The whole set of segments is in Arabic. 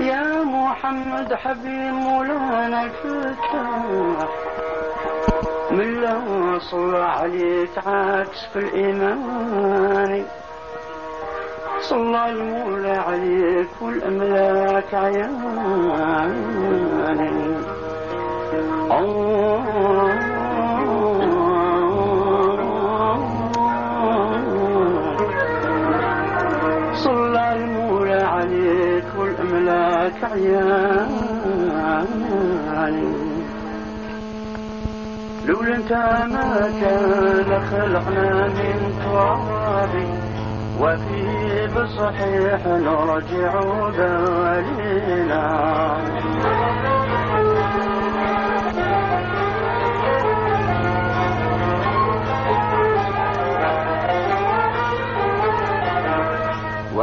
يا محمد حبيب مولانا الفتاح من لو صلى عليك عكس في الإيمان. صلى المولى عليك والأملاك عيان صلى والأملاك عيان لولا انت ما كان خلقنا من تراب وفيه بصحيح نرجع بالينا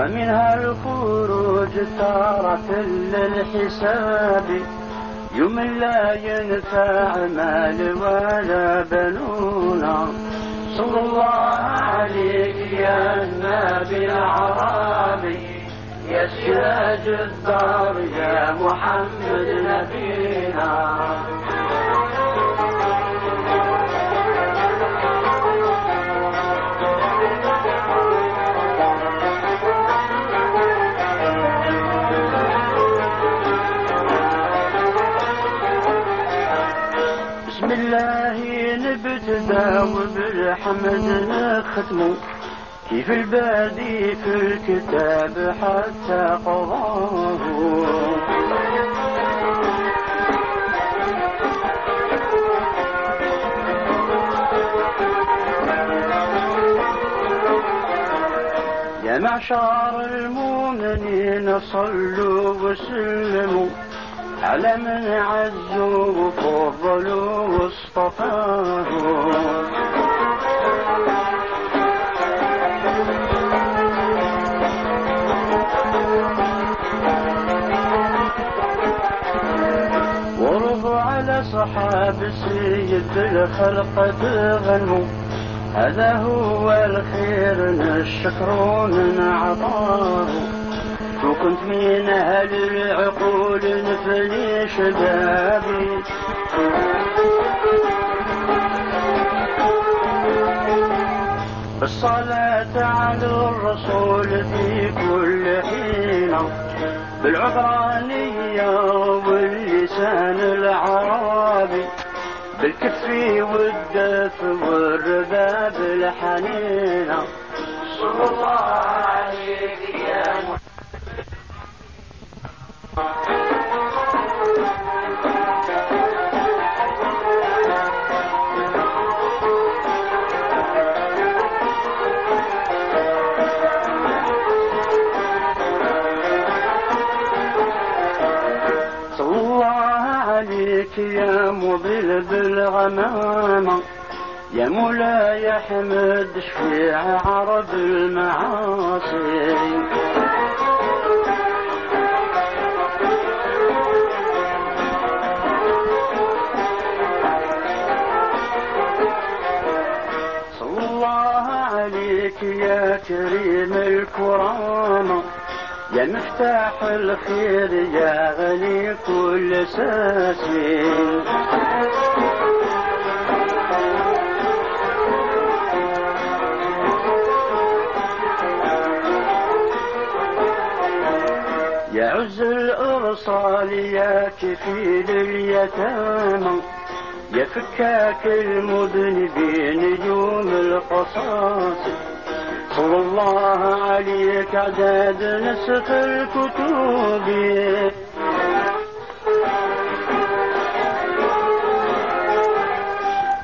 ومنها الخروج تارة للحساب يوم لا ينفع مال ولا بنونا صلى الله عليك يا النبي العربي يا سراج الدار يا محمد نبينا. وبالحمد نختمو كيف البادي في الكتاب حتى قضاه. يا معشر المؤمنين صلوا وسلموا على من عزوا وفضلوا واصطفاه. ورضوا على صحاب سيد الخلق تغنوا هذا هو الخير الشكر من عطاه وكنت من أهل العقول نفني شبابي. بالصلاة على الرسول في كل حين. بالعبرانية واللسان العربي بالكف والدف والرباب الحنينة صلى الله عليك يا محمد. مضل بالغمامة يا مولاي حمد شفيع عرب المعاصي. صلى الله عليك يا كريم الكرامة يا مفتاح الخير يا غني كل ساسي يا عز الأرصال يا كفيل اليتامى. يا فكاك المذنبين نجوم القصاص. صلى الله عليك عداد نسخ الكتب.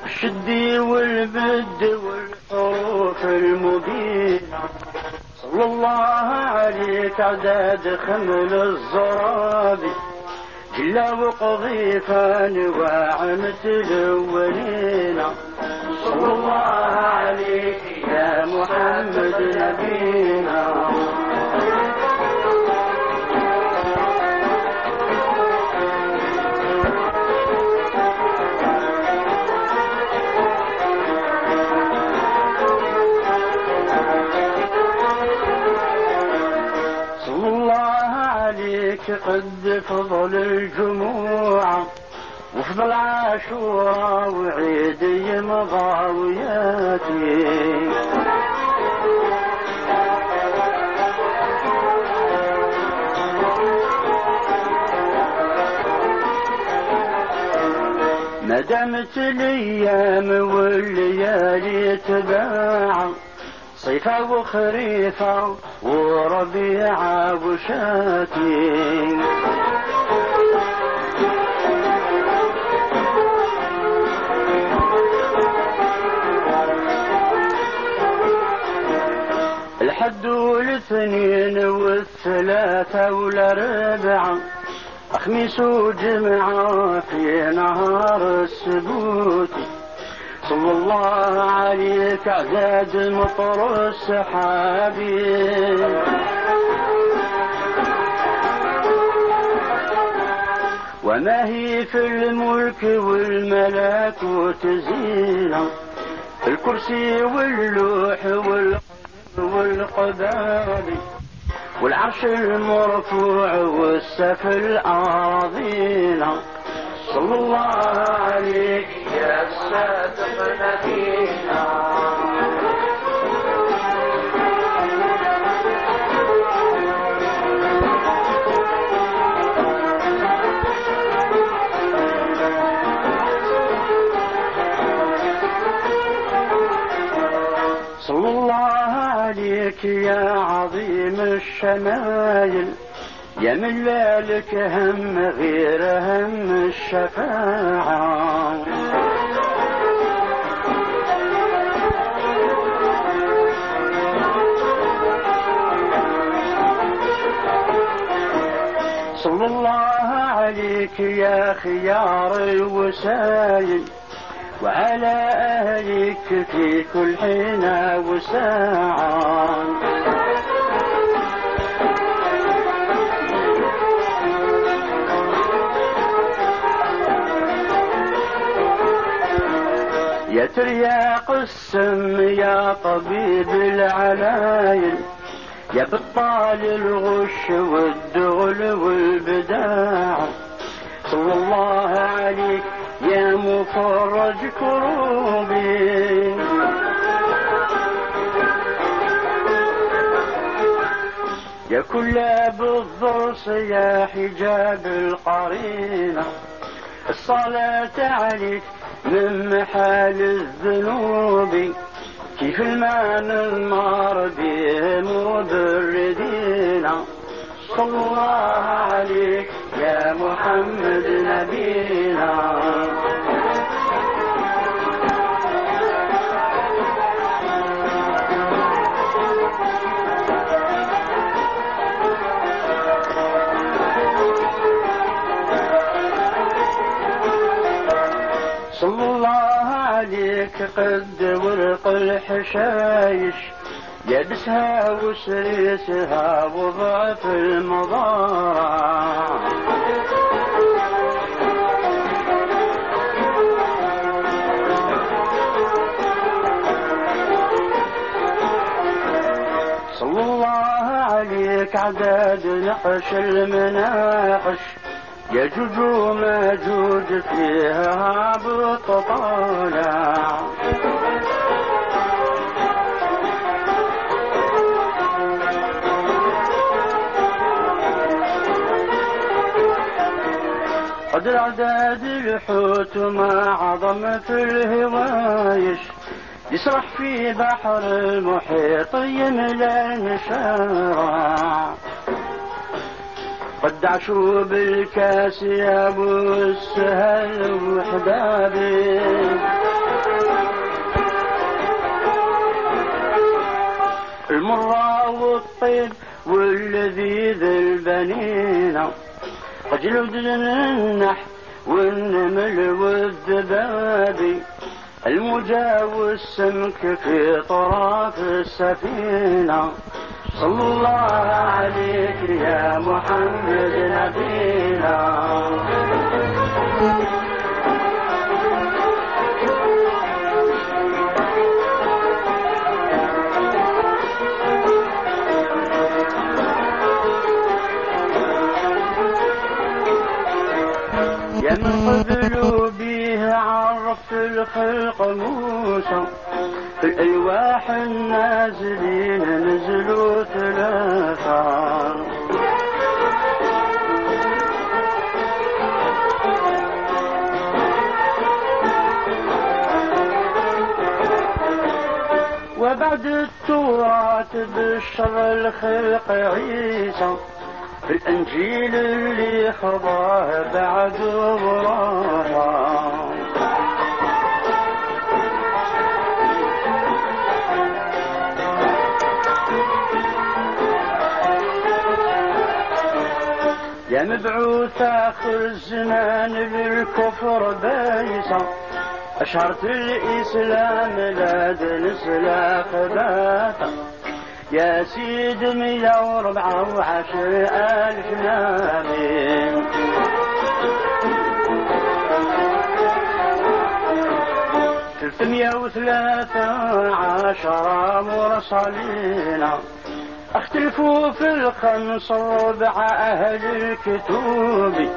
الشدي والبد والحروف المبينة صلى الله عليك عداد خمل الزرابي جلا وقضيفان واعمة الأولين. يا محمد نبينا. الله عليك قد فضل الجموع. وفضل عاشورا وعيدي مضاوياتي ندمت الأيام والليالي تباع صيفا وخريفا وربيعا وشاتي. الحد والاثنين والثلاثة والأربعة. خميس وجمعة في نهار السبوت. صلى الله عليك عداد مطر السحابي. وما هي في الملك والملكوت زينة الكرسي واللوح والعرش المرفوع والسف الأراضين صلى الله عليك يا صادق نبينا. عليك يا عظيم الشمايل يا من لك هم غير هم الشفاعة. صلى الله عليك يا خيار الوسايل وعلى أهلك في كل حين وساعة. يا ترياق السم يا طبيب العلايل يا بطال الغش والدغل والبداع. صلى الله يا مفرج كروبي. يا كل بالضرس يا حجاب القرينة الصلاة عليك من محال الذنوب. كيف المان النار بهم مبردين صلى الله عليك يا محمد نبينا. عليك قد ورق الحشايش يبسها وسريسها وضعف المضارع. صلى الله عليك عداد نقش المناقش. يجوج وماجوج فيها هابط طالع قد العداد الحوت ما عظم في الهوايش يسرح في بحر المحيط يملى نشارع قد عشوا بالكاس يا أبو السهل وحبابي المرة والطيب واللذيذ البنينة وجلود النح والنمل والذبابي المجاوز السمك في طراف السفينة. الله عليك يا محمد نبينا. ينقذ قلوبيه عرفت الخلق موسى. الألواح النازلين نزلوا ثلاثة وبعد التوراة بشر الخلق عيسى الانجيل اللي خضاه بعد وراها يا مبعوث اخر الزمان بالكفر بايسة أشهرت الإسلام لا دنس لا خباثة يا سيد مية وربعة وعشر ألف نبي ثلاثمية وثلاثة عشر مرسلين. اختلفوا في الخمس ربع أهل الكتب.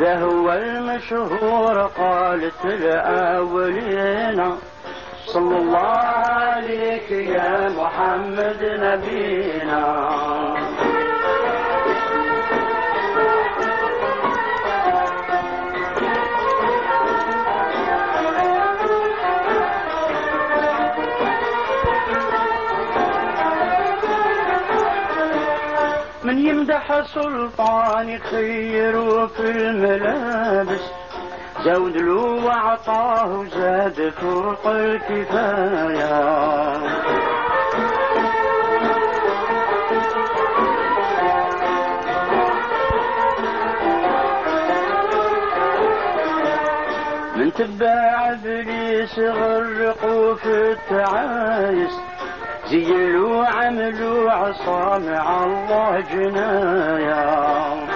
ذا هو المشهور قالت الأولين. صلى الله عليك يا محمد نبينا. من يمدح سلطان خير في الملابس زود له وعطاه زاد فوق الكفاية من تبع ابليس غرقوا في التعايس زيلوا عملوا عصا مع الله جنايا.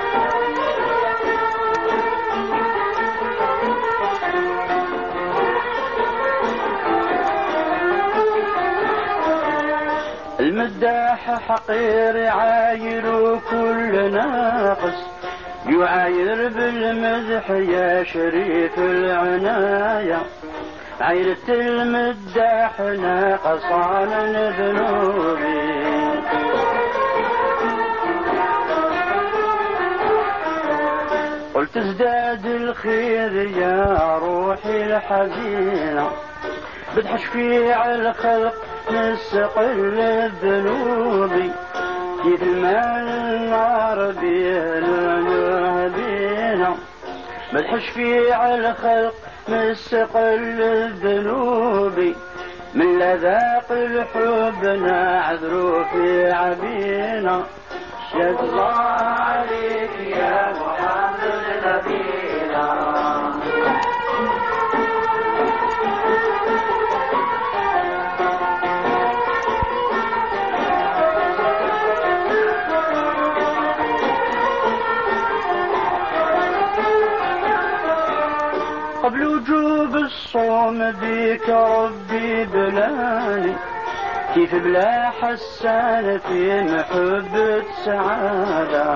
المداح حقير عاير كل ناقص يعاير بالمدح يا شريف العناية عيرة المداح ناقص على ذنوبي قلت ازداد الخير يا روحي الحزينة بدحش في على الخلق نستقل الذنوب كيف المال النار بينا ملحش في على الخلق نستقل الذنوب من لذاق الحب نعذر في عبينا. شد الله عليك يا الصوم بك ربي بلاني كيف بلا حسان في محبة سعادة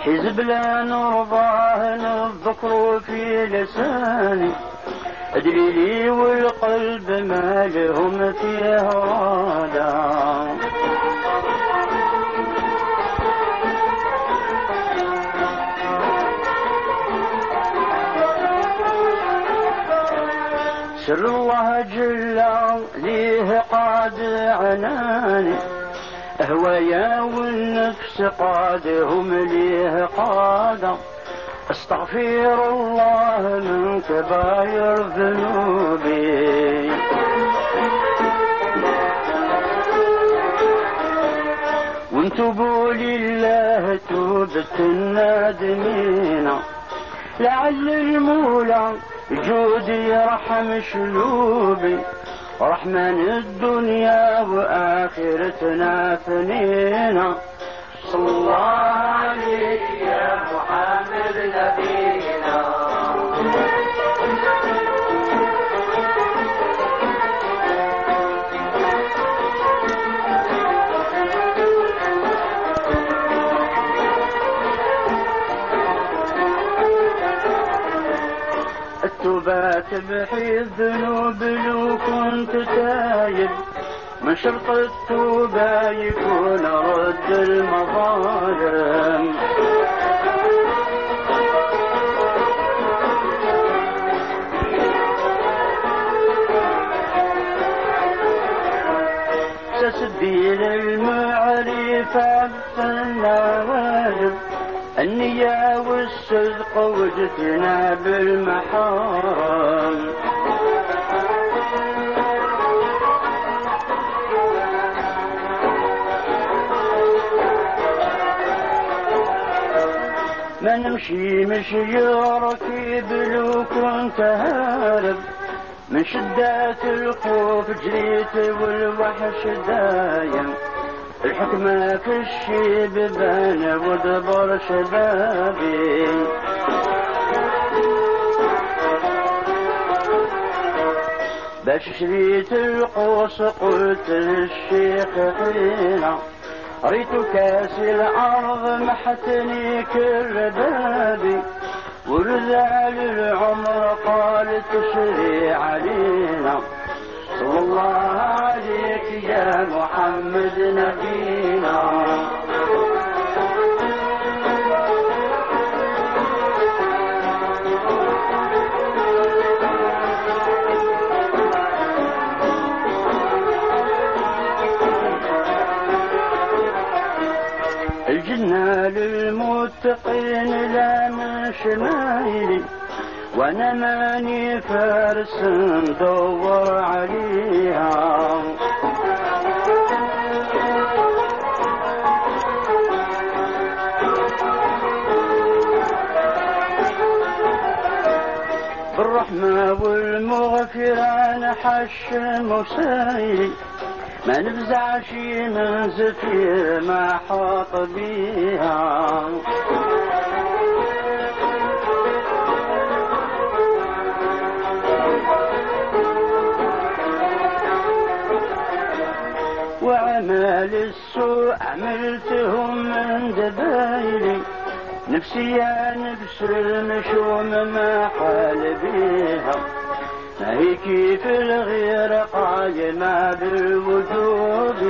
حزب لا نرضاه الذكر في لساني. دليلي والقلب ما لهم فيه رادا سر الله جل ليه قاد عناني هوايا والنفس قادهم ليه قادا أستغفر الله من كباير ذنوبي. وانتبوا لله توبة النادمين لعل المولى جودي يرحم شلوبي. رحمن الدنيا وآخرتنا فنينا. صلى الله عليك يا محمد نبينا تمحي الذنوب لو كنت تايب من شرط التوبة يكون رد المظالم. تسبيل المعرفة واجب النية والصدق واجتناب المحارم نمشي مشي ركيب لو كنت هارب. من شدات الخوف جريت والوحش دايم. الحكمة في الشيب بان ودبر شبابي. باش شريت القوس قلت للشيخ حينا ريت كاس الأرض محتني كل بابي ورزال العمر قال تشري علينا. صلى الله عليك يا محمد نبينا. للمتقين لا من شمايلي وأنا ماني فارس ندور عليها. بالرحمة والمغفرة نحش مسايلي ما نفزع شي من زفير ما حاط بيها. وعمال السوء عملتهم من دبايلي نفسي يا نبشر المشوم ما حال بيها. ما هي كيف الغير قايمة بالوجود.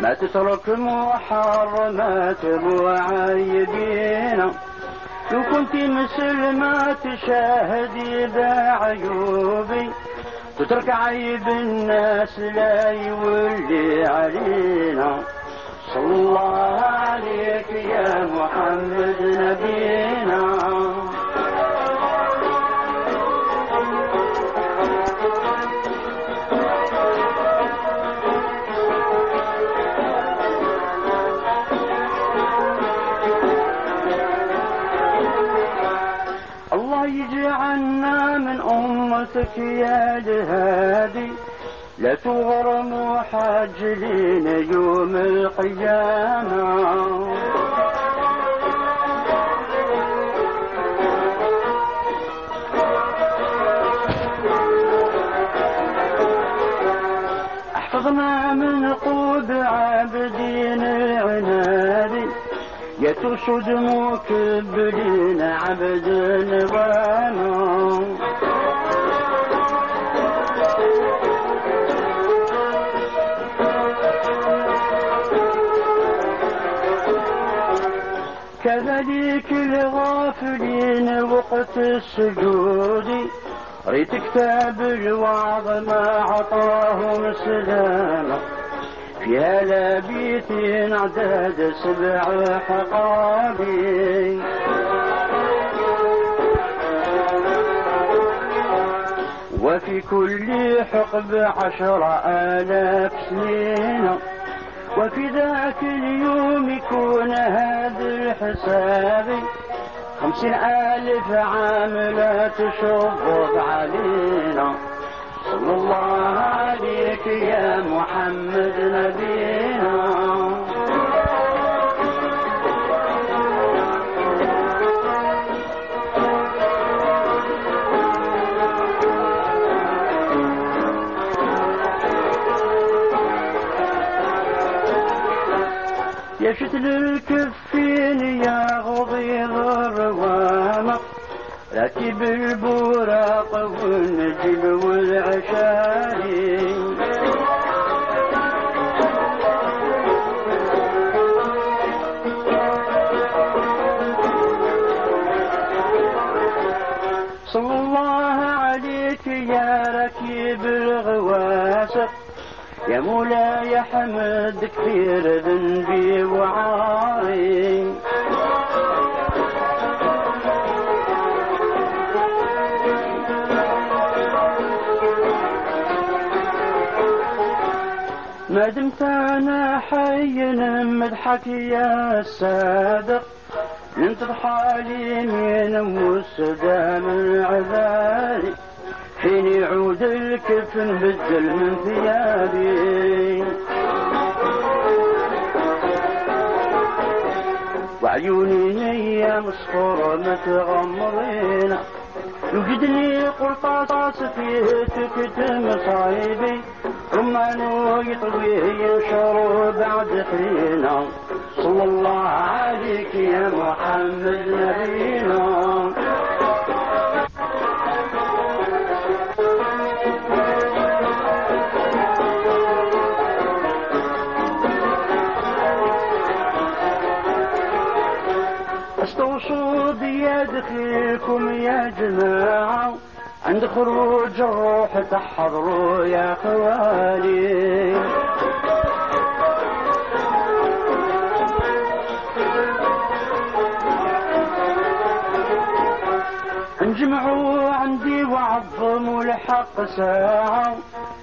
ما تترك محرمات معيبين لو كنت مسلمة تشاهدي بعيوبي. تترك عيب الناس لا يولي علينا. الله عليك يا محمد نبينا. الله يجعلنا من أمتك يا جهادي. لا تغرم حاجلين يوم القيامة. أحفظنا من قود عابدين العنادي يتسد مكبلين عبد نظامه الغافلين وقت السجود. ريت كتاب الوعظ ما عطاهم سلامة فيها لابيتين عداد سبع حقابي وفي كل حقب عشر آلاف سنين. وفي ذاك اليوم يكون هذا الحساب. خمسين ألف عام لا تشبط علينا صلى الله عليك يا محمد نبينا. يا شتل الكفين يا غضيض الروامة راكب البوراق والنجم والعشاري صلى الله عليك يا ركيب الغواسق يا مولاي حمد كثير ذنبي وعاري ما دمت أنا حي مدحك يا صادق. ينطرح اليمين والسدام العذاري. حين يعود الكفن بدل من ثيابي وعيوني هي مصفورة متغمضين يوجدني قرطاس فيه تكتم صايبي. رمان يطوي ينشر بعد حينا. صلى الله عليك يا محمد نبينا. استوصوا بيدخلكم يا جماعة عند خروج الروح تحضروا يا خوالي. انجمعوا عندي وعظموا الحق ساعة.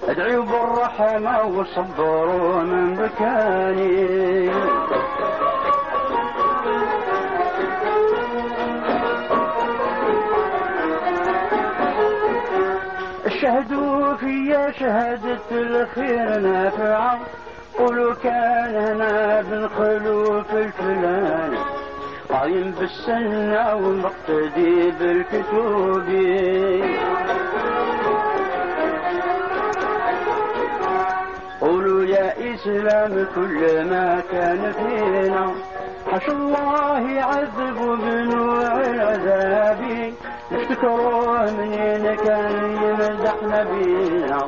ادعوا بالرحمة وصبروا من بكاني شهدوا في شهادة الخير نافعة. قولوا كان هنا بن خلوف الفلاني. قايم بالسنة ومقتدي بالكتب. قولوا يا إسلام كل ما كان فينا. حش الله يعذب بنوع العذاب نفتكروه منين كان يمزح نبينا.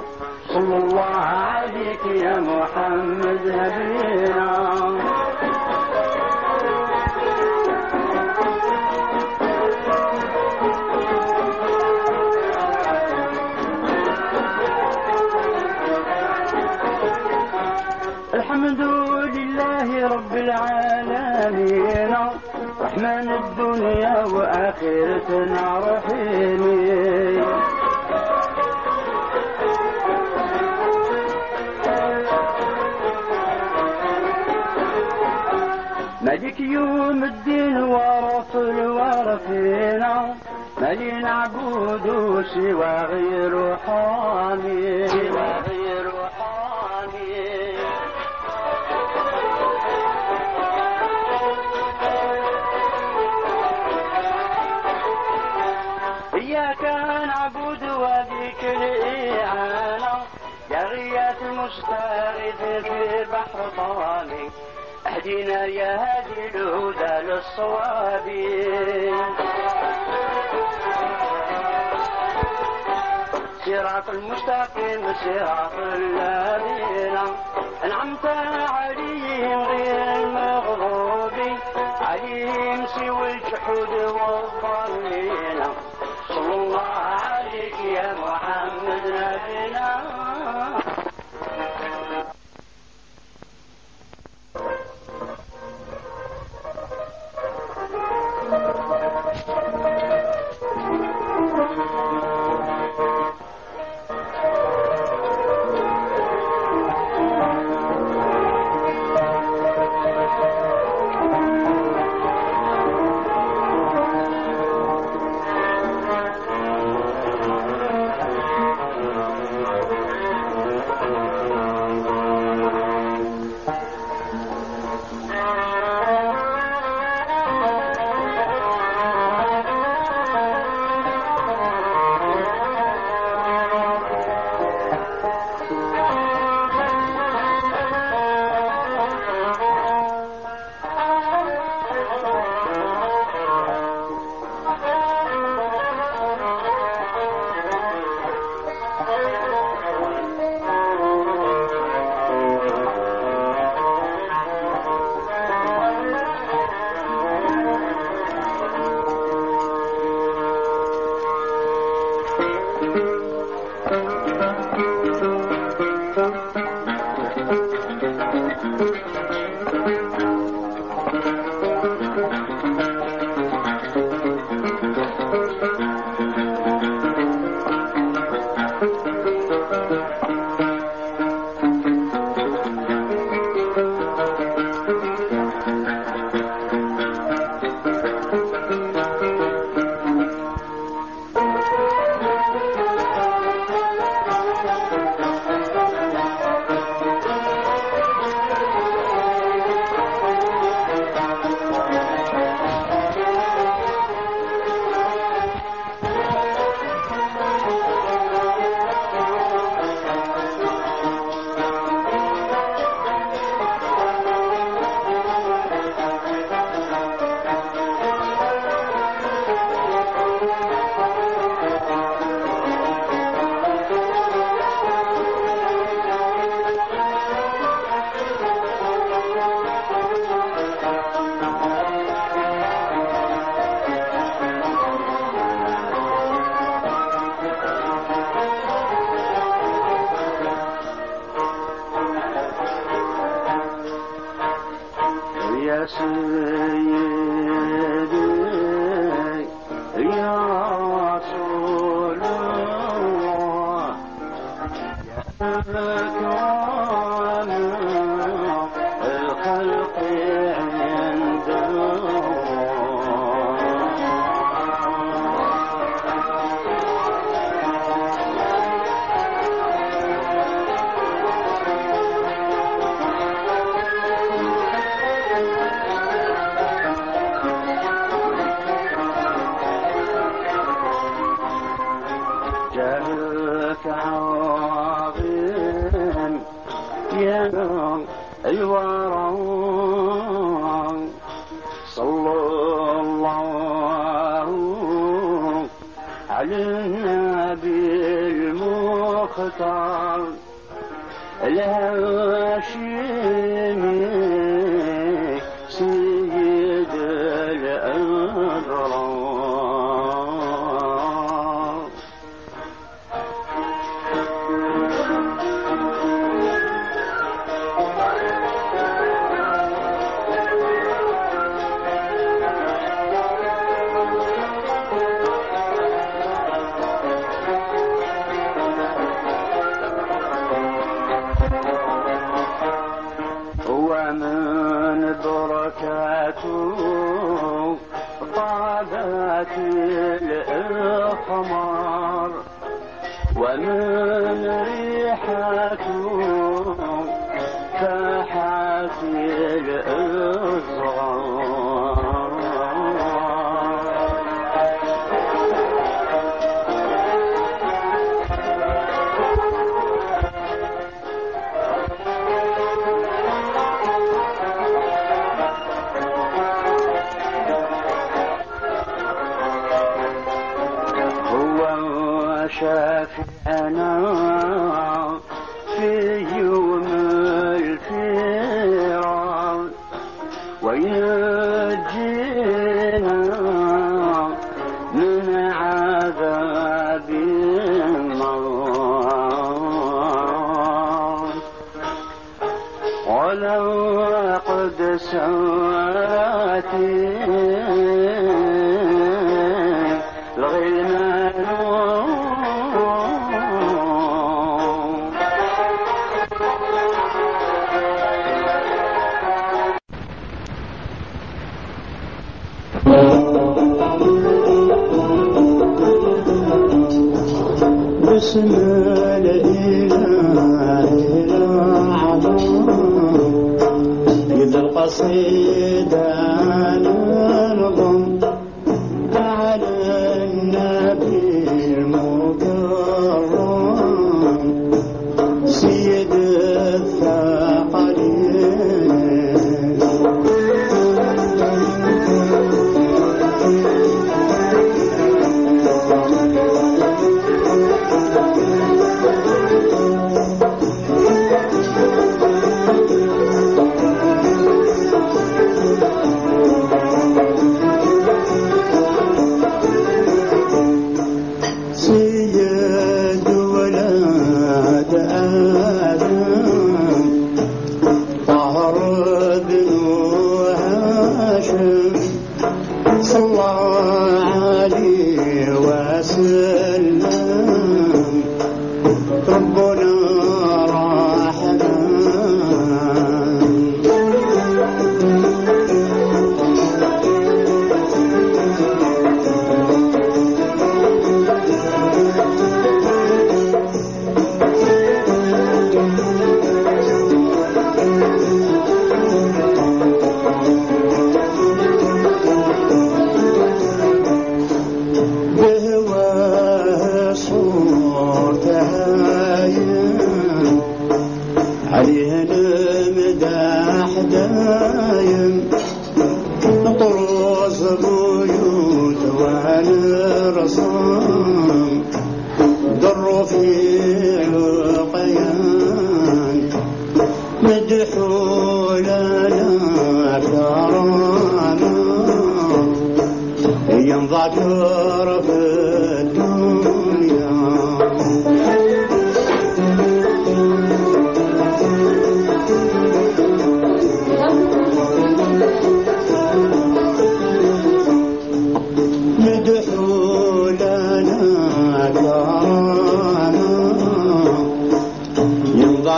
صلى الله عليك يا محمد نبينا الحمد لله رب العالمين. رحمن وآخرتنا رحيم ملك يوم الدين ورث الوارثين ملي نعبد سوى غير حامي. سوى غير اهدنا يا هادي الهدى للصواب صراط المستقيم صراط الذين أنعمت عليهم غير المغضوب عليهم سوى الجحود والضالين. صلى الله عليك يا محمد نبينا.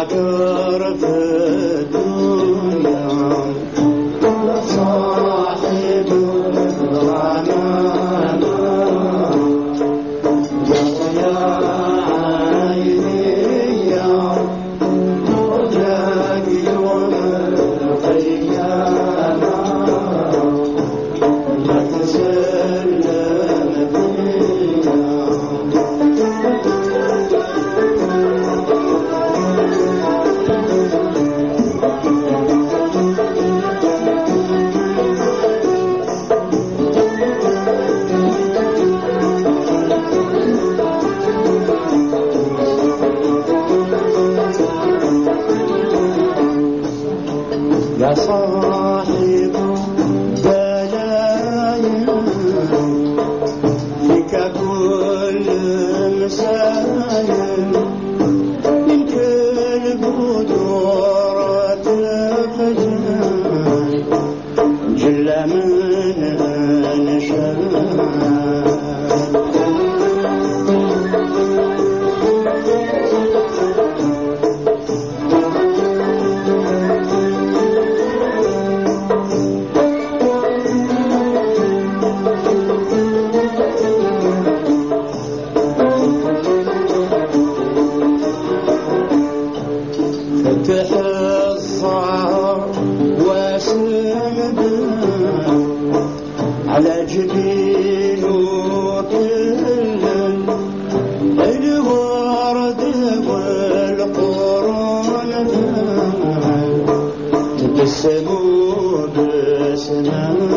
Father. Semud Esmen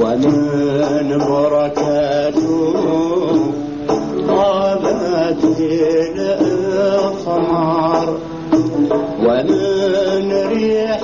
ومن بركاته طابت الأخمار ومن ريح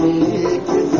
Thank you.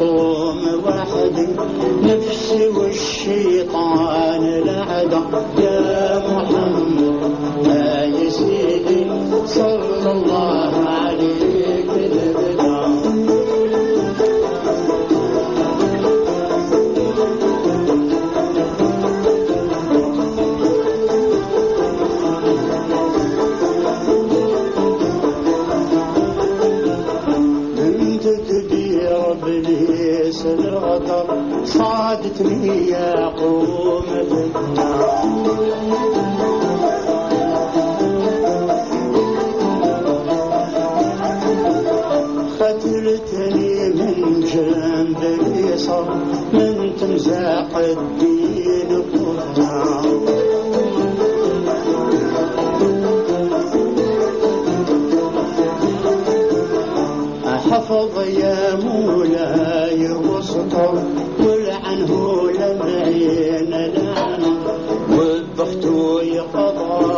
اقوم وحدي نفسي والشيطان لعدا يا محمد يا سيدي صلى الله عليه قتلتني من جنب اليسار من تمزاق الدين قدام حفظ يا مولاي واستر قضى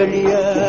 pelear.